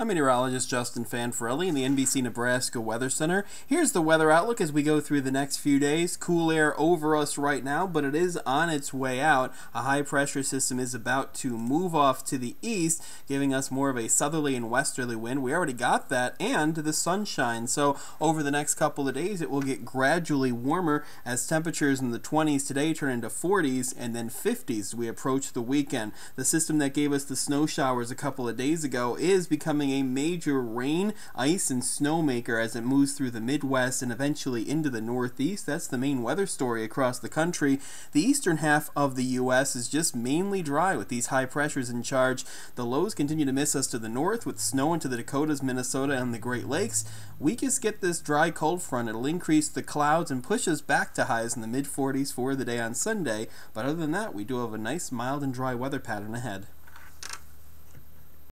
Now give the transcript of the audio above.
I'm meteorologist Justin Fanfarilli in the NBC Nebraska Weather Center. Here's the weather outlook as we go through the next few days. Cool air over us right now, but it is on its way out. A high pressure system is about to move off to the east, giving us more of a southerly and westerly wind. We already got that, and the sunshine. So, over the next couple of days, it will get gradually warmer as temperatures in the 20s today turn into 40s and then 50s as we approach the weekend. The system that gave us the snow showers a couple of days ago is becoming becoming a major rain, ice, and snowmaker as it moves through the Midwest and eventually into the Northeast. That's the main weather story across the country. The eastern half of the U.S. is just mainly dry with these high pressures in charge. The lows continue to miss us to the north with snow into the Dakotas, Minnesota, and the Great Lakes. We just get this dry cold front. It'll increase the clouds and push us back to highs in the mid 40s for the day on Sunday. But other than that, we do have a nice mild and dry weather pattern ahead.